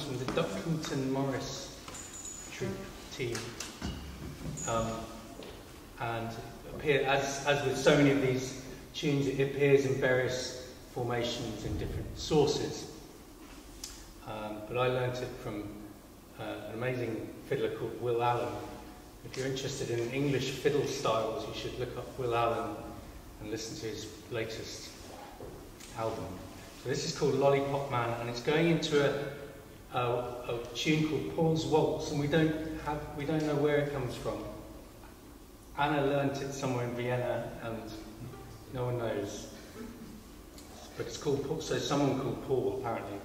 comes from the Ducklington Morris troupe team. Um, and appear, as, as with so many of these tunes, it appears in various formations in different sources. Um, but I learnt it from uh, an amazing fiddler called Will Allen. If you're interested in English fiddle styles, you should look up Will Allen and listen to his latest album. So this is called Lollipop Man, and it's going into a, uh, a tune called Paul's Waltz, and we don't, have, we don't know where it comes from. Anna learnt it somewhere in Vienna, and no one knows. But it's called, so someone called Paul, apparently.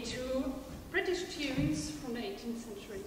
Two British tunes from the 18th century.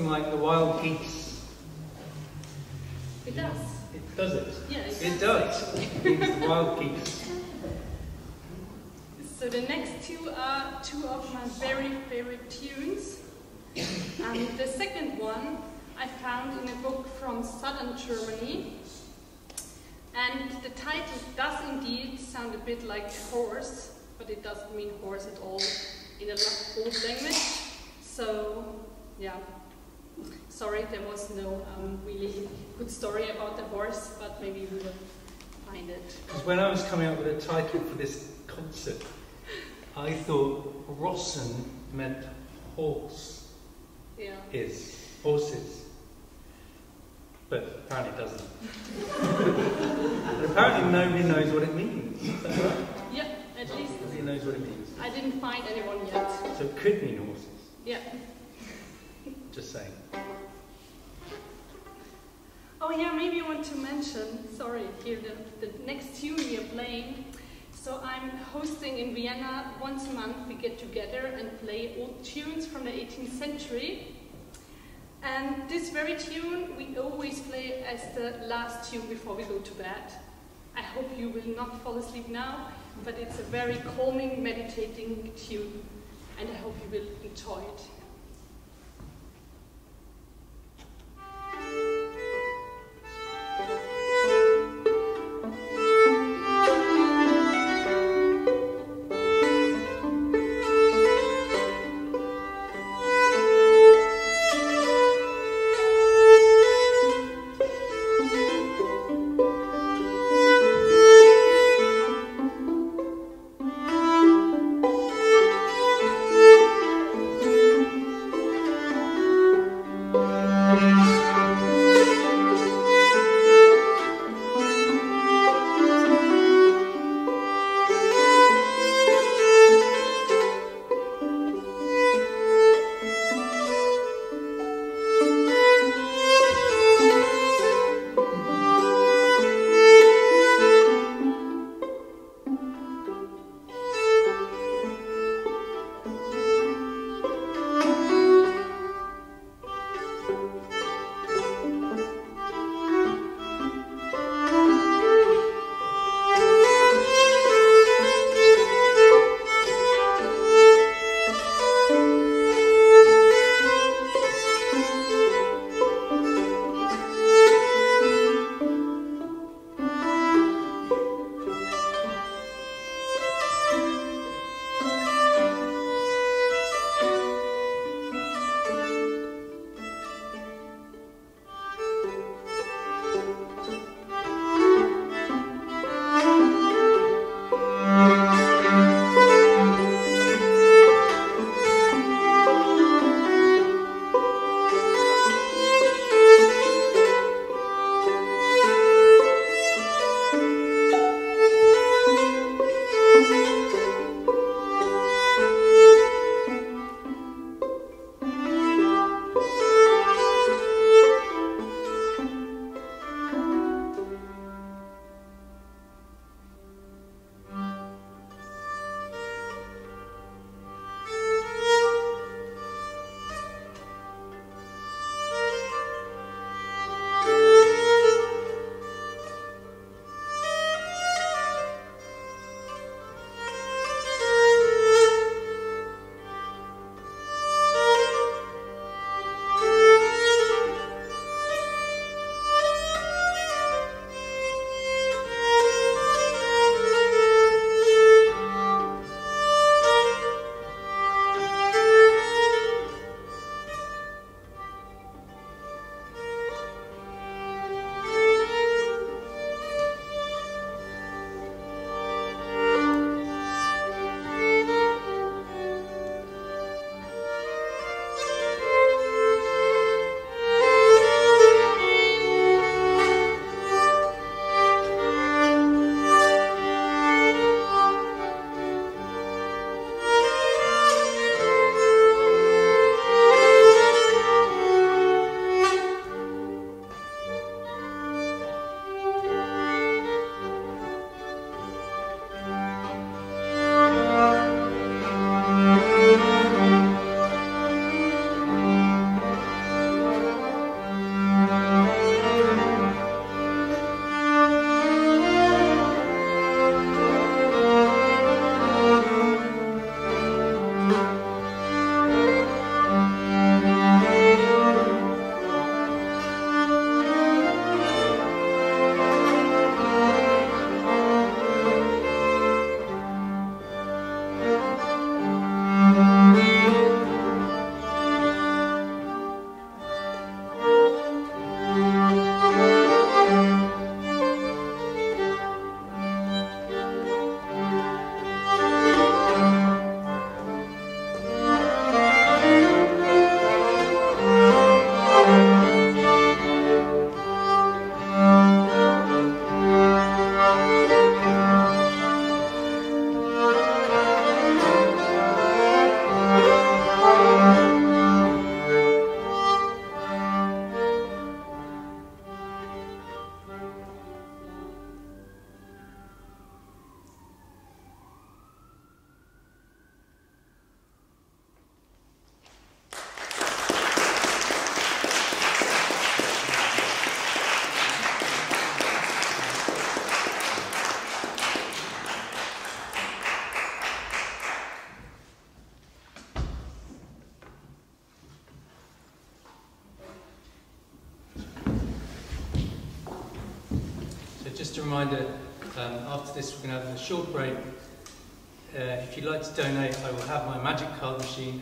Something like the wild geese. It does. It does it? Yeah, it, it does. it means the wild geese. So the next two are two of my very favorite tunes. And the second one I found in a book from southern Germany. And the title does indeed sound a bit like horse, but it doesn't mean horse at all in a old language. So, yeah, sorry, there was no um, really good story about the horse, but maybe we will find it. Because when I was coming up with a title for this concert, I thought Rossen meant horse. Yeah. Is horses. But apparently it doesn't. and apparently nobody knows what it means. Right? Yeah, at least. Nobody knows what it means. I didn't find anyone yet. So it could mean horses. Yeah. Just saying. Oh yeah, maybe I want to mention, sorry, here the, the next tune we are playing. So I'm hosting in Vienna once a month. We get together and play old tunes from the 18th century. And this very tune we always play as the last tune before we go to bed. I hope you will not fall asleep now, but it's a very calming, meditating tune, and I hope you will enjoy it. short break. Uh, if you'd like to donate, I will have my magic card machine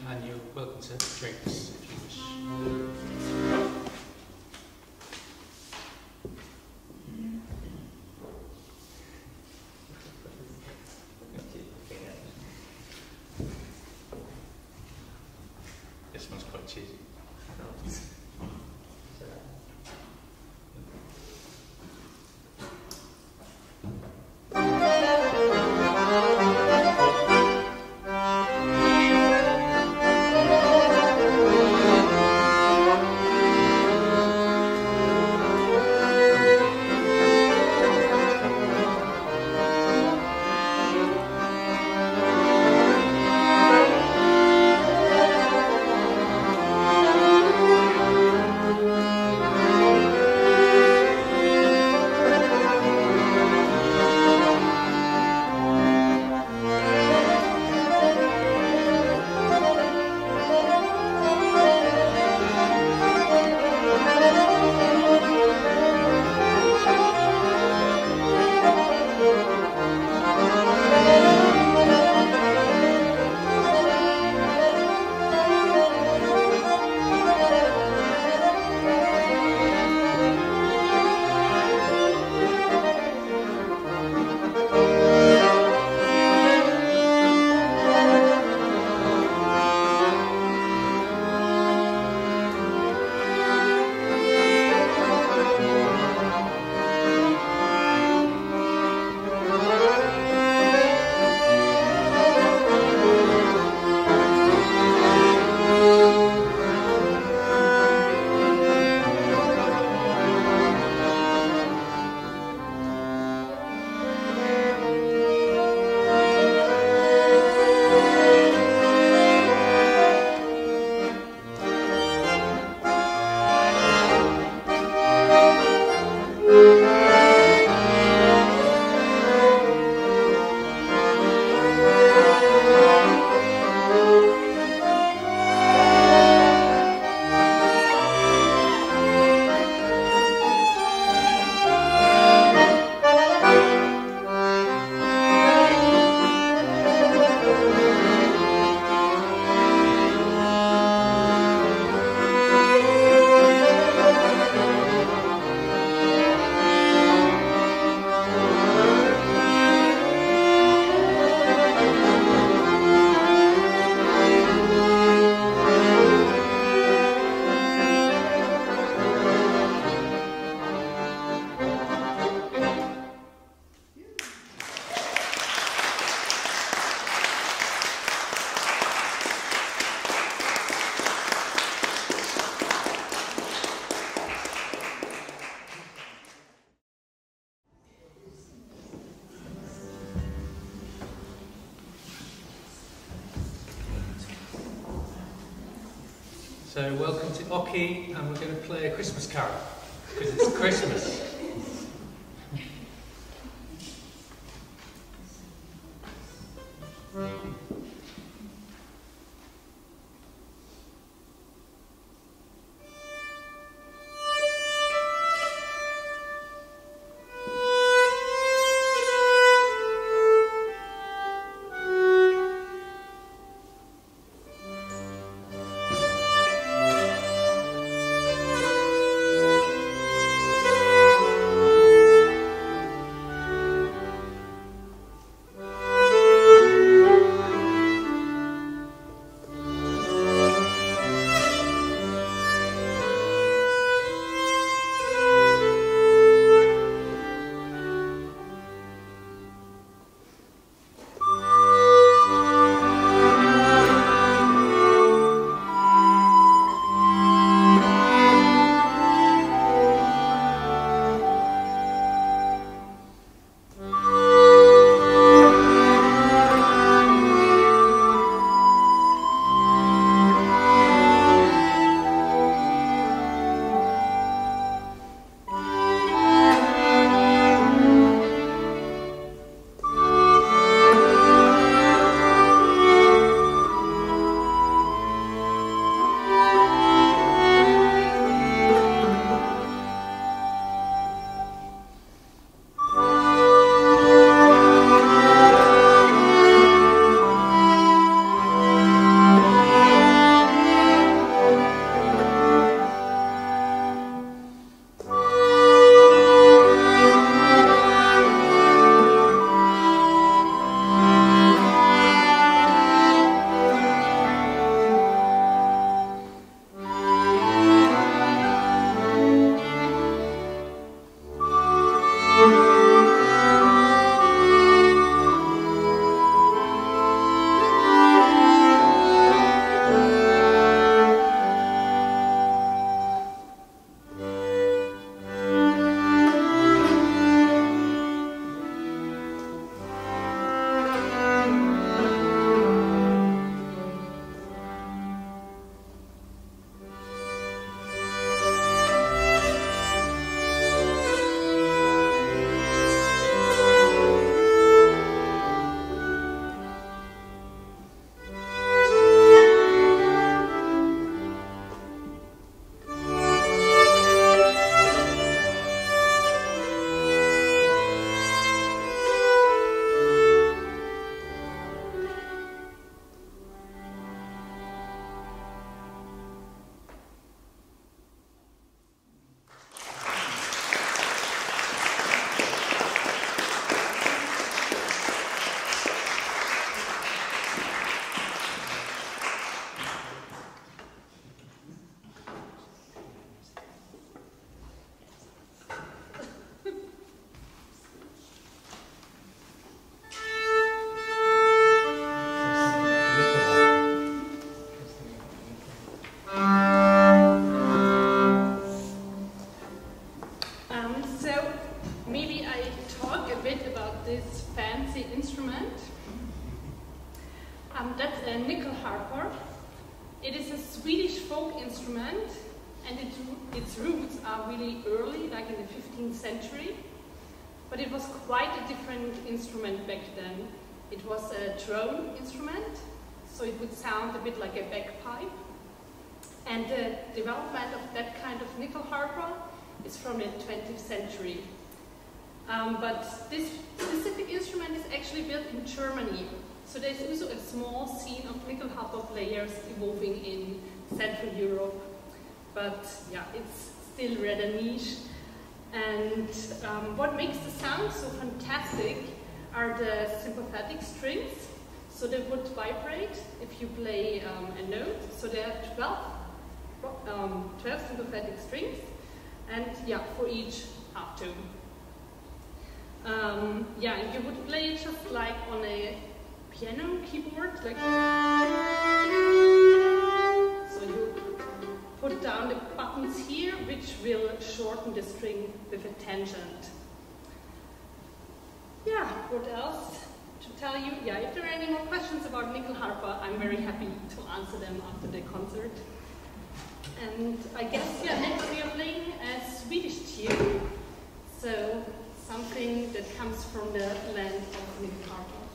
ok. But yeah, it's still rather niche. And um, what makes the sound so fantastic are the sympathetic strings. So they would vibrate if you play um, a note. So there are 12, um, 12 sympathetic strings, and yeah, for each half tone. Um, yeah, and you would play it just like on a piano keyboard, like. Put down the buttons here, which will shorten the string with a tangent. Yeah, what else to tell you? Yeah, if there are any more questions about nyckelharpa, I'm very happy to answer them after the concert. And I guess, yeah, next we are playing a Swedish tune. So something that comes from the land of nyckelharpa. Thank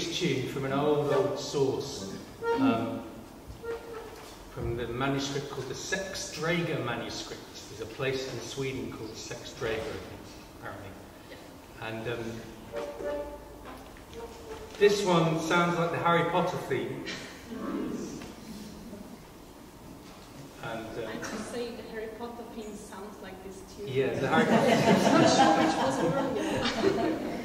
Swedish tune from an old, old source. Um, from the manuscript called the Sexdrega manuscript. There's a place in Sweden called Sexdrega, apparently. And um, this one sounds like the Harry Potter theme. And, uh, and to say the Harry Potter theme sounds like this tune. Yeah, the Harry Potter theme. which was earlier.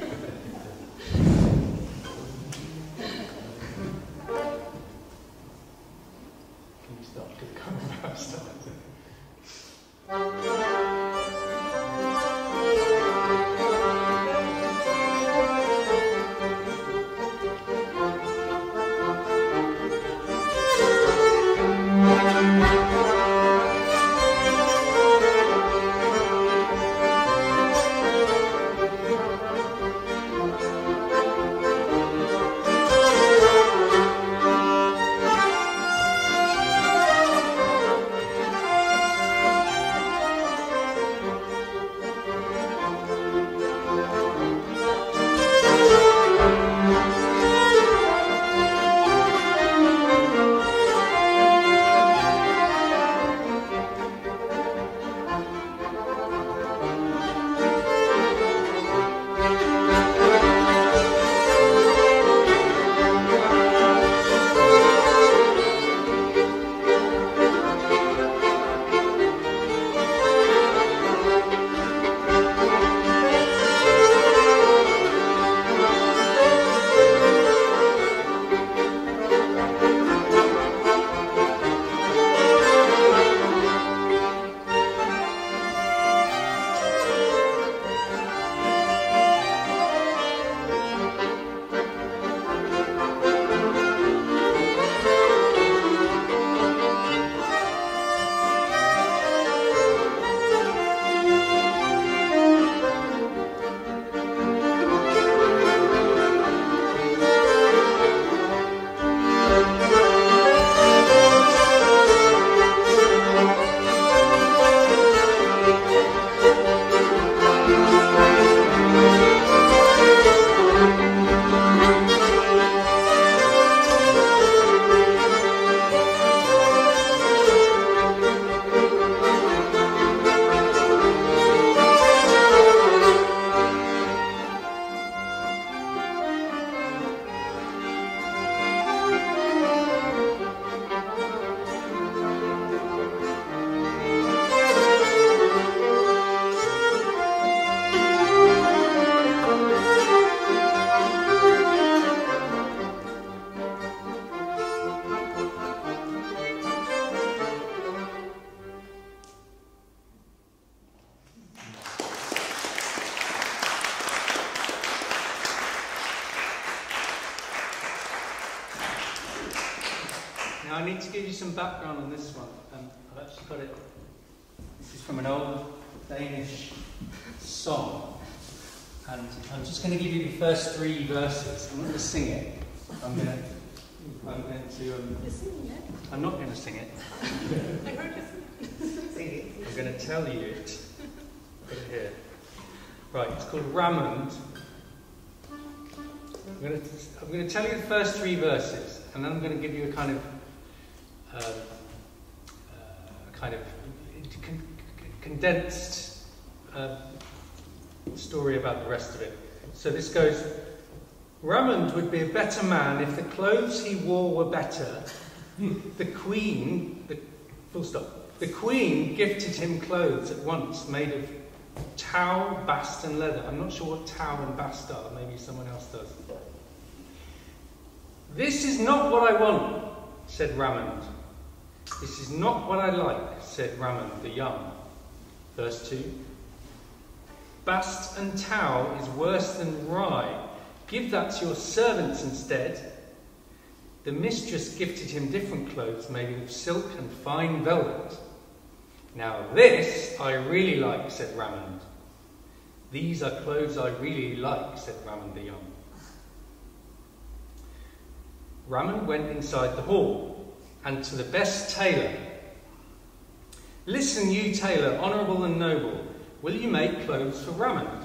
Ramund. I'm just going, to, give you the first three verses. I'm not going to sing it. I'm gonna I'm gonna um sing it. I'm not gonna sing it. I'm gonna tell you it. Put it here. Right, it's called Ramund. I'm gonna t I'm gonna tell you the first three verses, and then I'm going to give you a kind of, uh, kind of con condensed uh, story about the rest of it. So this goes. Ramund would be a better man if the clothes he wore were better. the Queen, the, full stop. The Queen gifted him clothes at once made of Tow, bast, and leather. I'm not sure what tow and bast are. Maybe someone else does. This is not what I want, said Ramund. This is not what I like, said Ramund the young. Verse 2. Bast and tow is worse than rye. Give that to your servants instead. The mistress gifted him different clothes made of silk and fine velvet. Now this I really like, said Ramund. These are clothes I really like, said Ramund the Young. Ramond went inside the hall, and to the best tailor. Listen, you tailor, honourable and noble, will you make clothes for Ramond?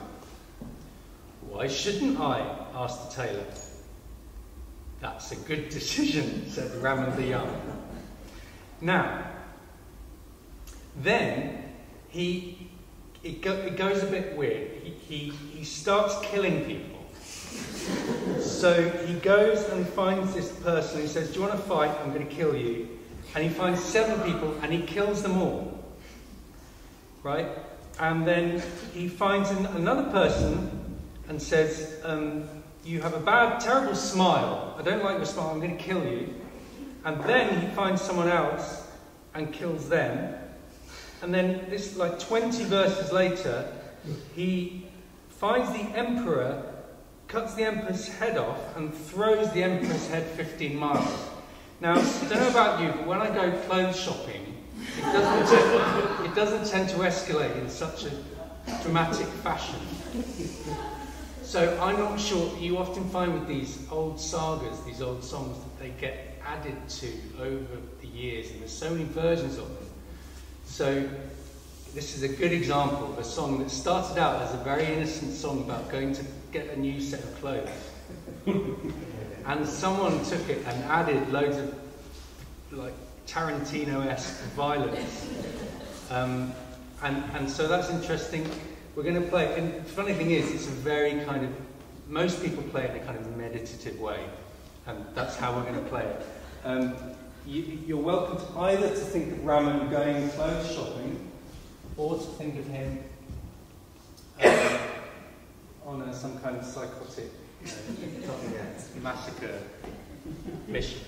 Why shouldn't I? asked the tailor. That's a good decision, said Ramund the Young. Now, then he it, go, it goes a bit weird. He, he, he starts killing people. So he goes and finds this person. He says, Do you want to fight? I'm going to kill you. And he finds seven people and he kills them all. Right? And then he finds an, another person and says, um, You have a bad, terrible smile. I don't like your smile. I'm going to kill you. And then he finds someone else and kills them. And then, this like 20 verses later, he finds the emperor, cuts the emperor's head off, and throws the emperor's head 15 miles. Now, I don't know about you, but when I go clothes shopping, it doesn't, tend, it doesn't tend to escalate in such a dramatic fashion. So I'm not sure, you often find with these old sagas, these old songs, that they get added to over the years, and there's so many versions of them. So this is a good example of a song that started out as a very innocent song about going to get a new set of clothes. and someone took it and added loads of like Tarantino-esque violence. Um, and, and so that's interesting. We're going to play, and the funny thing is, it's a very kind of, most people play it in a kind of meditative way, and that's how we're going to play it. Um, you, are welcome to either to think of Ramund going clothes shopping, or to think of him uh, on a, some kind of psychotic uh, know, massacre. Mission.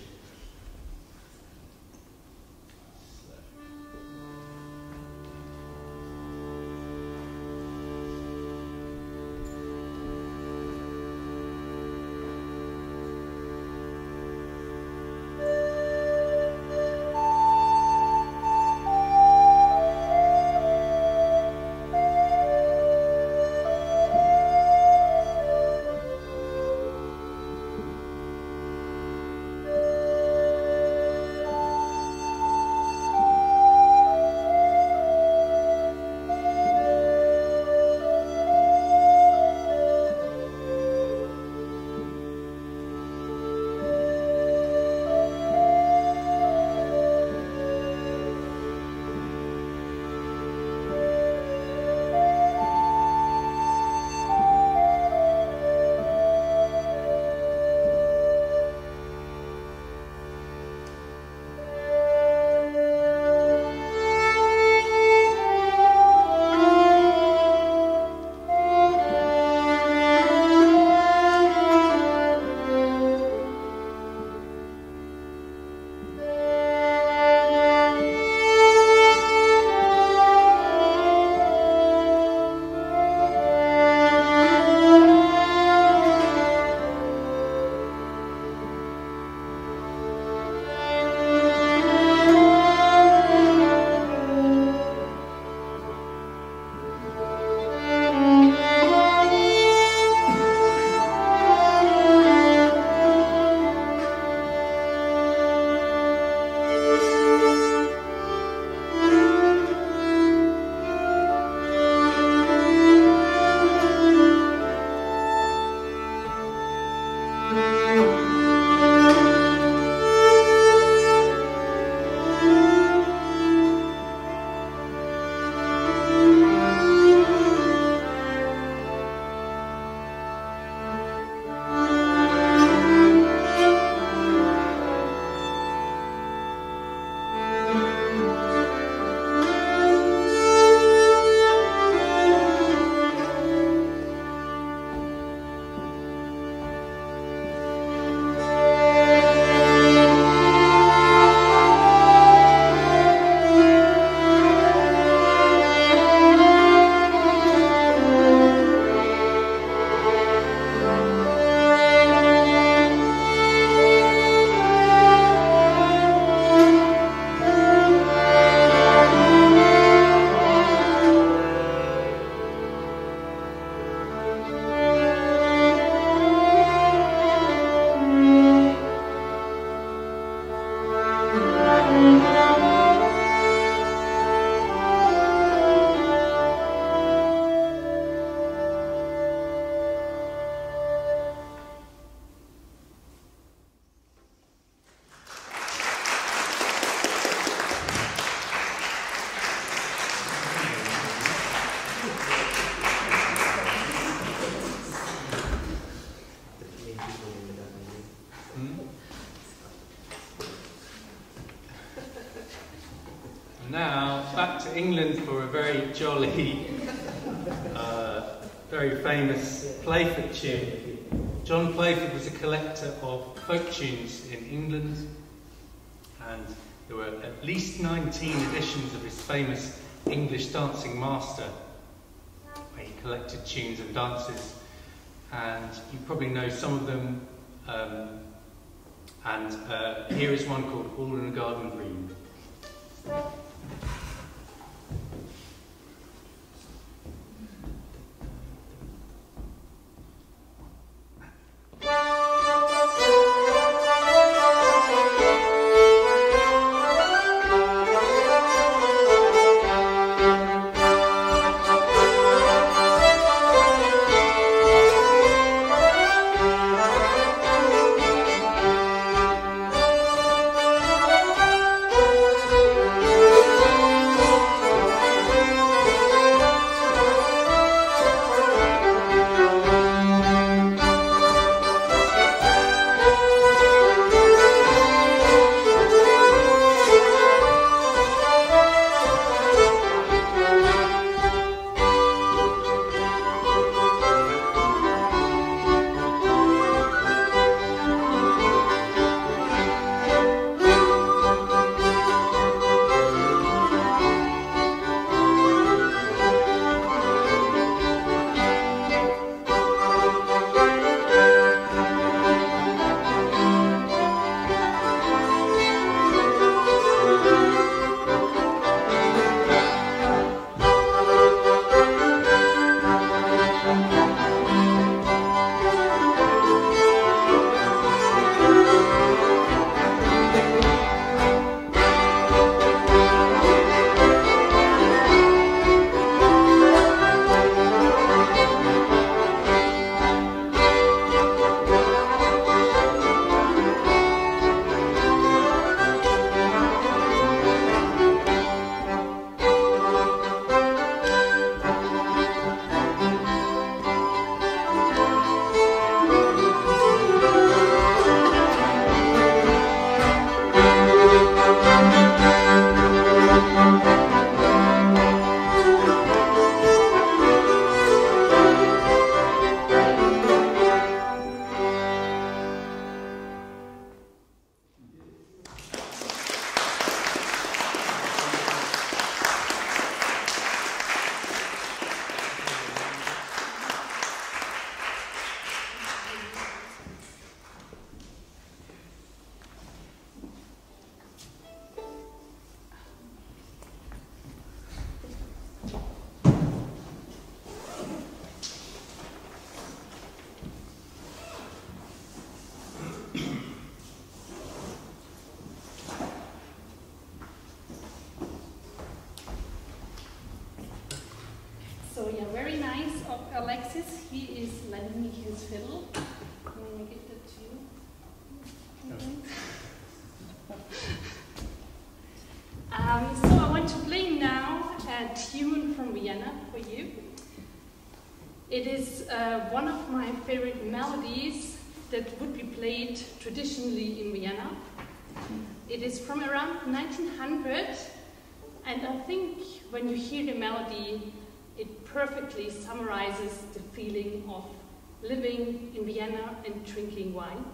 Vienna and drinking wine.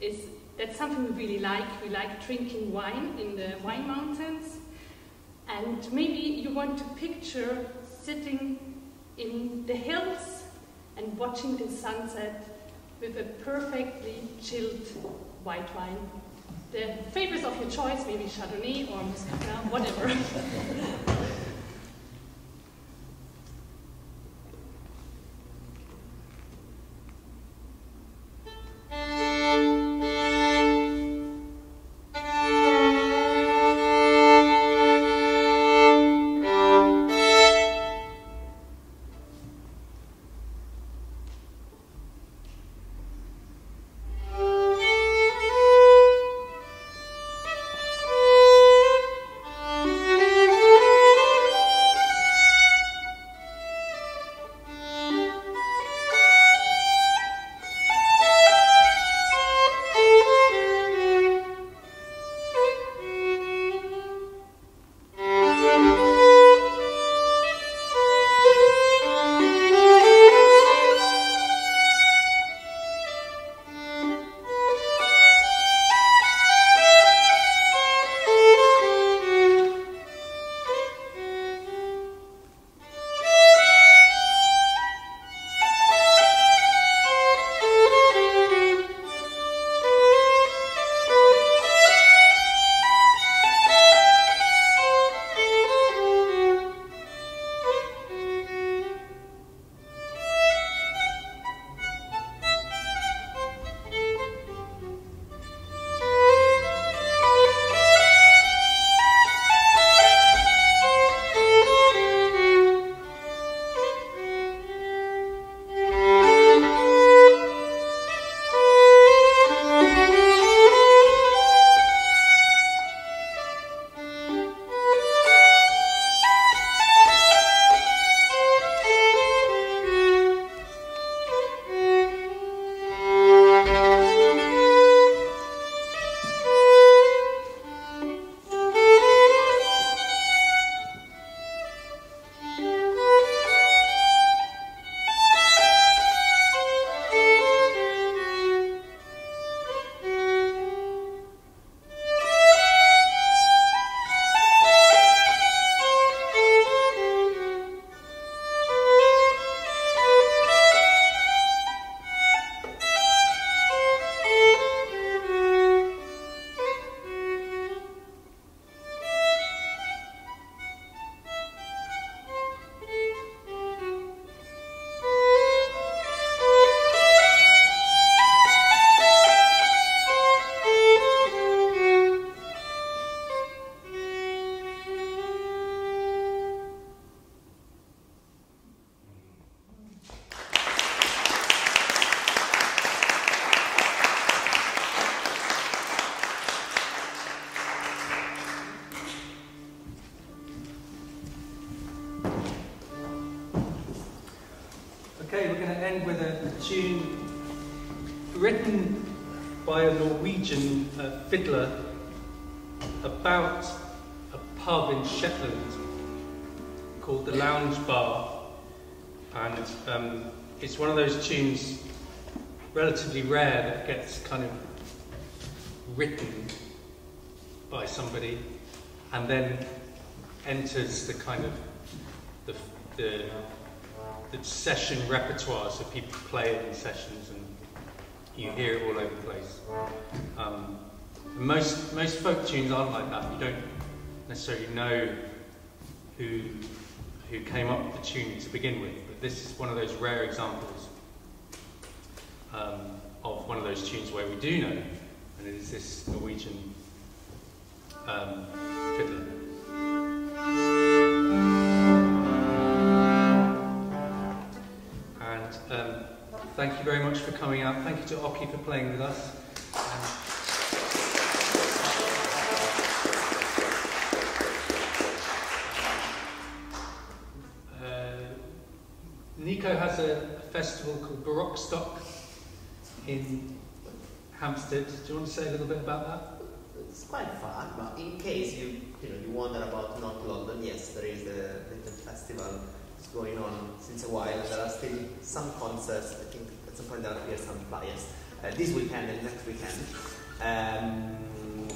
Is that's something we really like. We like drinking wine in the wine mountains. And maybe you want to picture sitting in the hills and watching the sunset with a perfectly chilled white wine. The favorites of your choice, maybe Chardonnay or Muskateller, whatever. tunes aren't like that. You don't necessarily know who, who came up with the tune to begin with, but this is one of those rare examples um, of one of those tunes where we do know, and it is this Norwegian um, fiddler. And um, thank you very much for coming out. Thank you to Oki for playing with us. Nico has a, a festival called Baroque Stock in Hampstead. Do you want to say a little bit about that? It's quite fun, but in case you you know you wonder about North London, yes, there is a little festival it's going on since a while. There are still some concerts. I think at some point there appear some flyers. Uh, this weekend and next weekend. Um,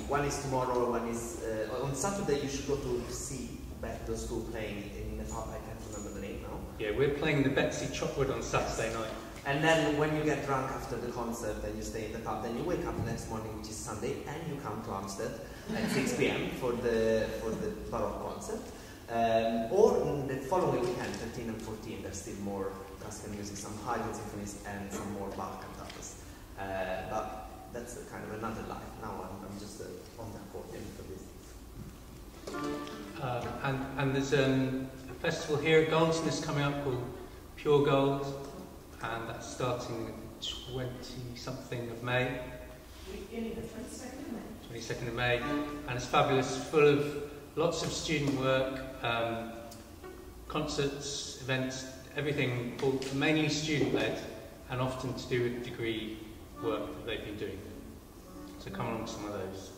one is tomorrow. One is uh, on Saturday. You should go to see back those two playing in the pub. I can't remember the name now. Yeah, we're playing the Betsey Trotwood on Saturday night. And then when you get drunk after the concert and you stay in the pub, then you wake up the next morning, which is Sunday, and you come to Amstead at 6 p.m. for the for the Baroque concert. Um, or the following weekend, 13 and 14, there's still more classical music, some Haydn symphonies and some more Bach cantatas. Uh, but that's kind of another life. Now I'm, I'm just uh, on the accordion for this. Uh, and, and there's um, a festival here at Goldsmiths coming up called Pure Gold, and that's starting 20 something of May. 22nd of May, and it's fabulous, full of lots of student work, um, concerts, events, everything, all, mainly student led, and often to do with degree work that they've been doing. So come along to some of those.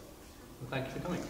And thank you for coming.